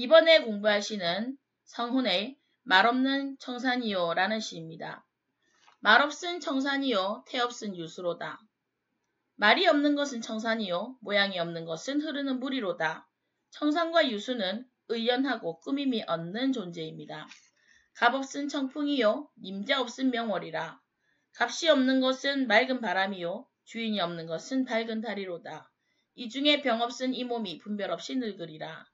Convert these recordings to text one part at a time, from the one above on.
이번에 공부할 시는 성훈의 말없는 청산이요 라는 시입니다. 말없은 청산이요 태없은 유수로다. 말이 없는 것은 청산이요 모양이 없는 것은 흐르는 물이로다. 청산과 유수는 의연하고 꾸밈이 없는 존재입니다. 값없은 청풍이요 님재 없은 명월이라. 값이 없는 것은 맑은 바람이요 주인이 없는 것은 밝은 다리로다. 이 중에 병 없은 이 몸이 분별 없이 늙으리라.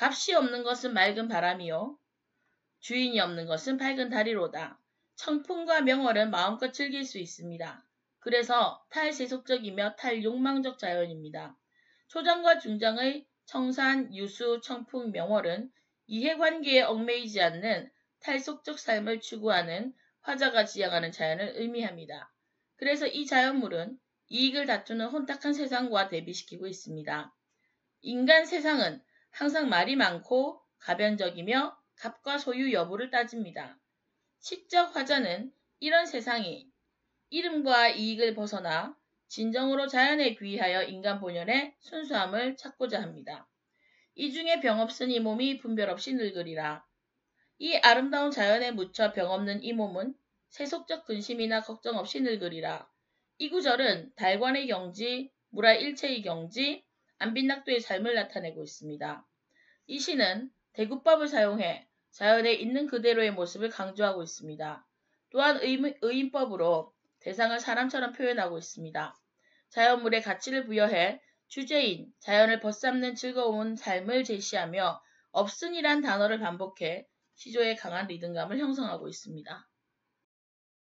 값이 없는 것은 맑은 바람이요. 주인이 없는 것은 밝은 다리로다. 청풍과 명월은 마음껏 즐길 수 있습니다. 그래서 탈세속적이며 탈욕망적 자연입니다. 초장과 중장의 청산, 유수, 청풍, 명월은 이해관계에 얽매이지 않는 탈속적 삶을 추구하는 화자가 지향하는 자연을 의미합니다. 그래서 이 자연물은 이익을 다투는 혼탁한 세상과 대비시키고 있습니다. 인간 세상은 항상 말이 많고 가변적이며 값과 소유 여부를 따집니다. 시적 화자는 이런 세상이 이름과 이익을 벗어나 진정으로 자연에 귀의하여 인간 본연의 순수함을 찾고자 합니다. 이 중에 병 없은 이 몸이 분별 없이 늙으리라. 이 아름다운 자연에 묻혀 병 없는 이 몸은 세속적 근심이나 걱정 없이 늙으리라. 이 구절은 달관의 경지, 무라 일체의 경지, 안빈낙도의 삶을 나타내고 있습니다. 이 시는 대구법을 사용해 자연에 있는 그대로의 모습을 강조하고 있습니다. 또한 의인법으로 대상을 사람처럼 표현하고 있습니다. 자연물에 가치를 부여해 주제인 자연을 벗삼는 즐거운 삶을 제시하며 없은이란 단어를 반복해 시조의 강한 리듬감을 형성하고 있습니다.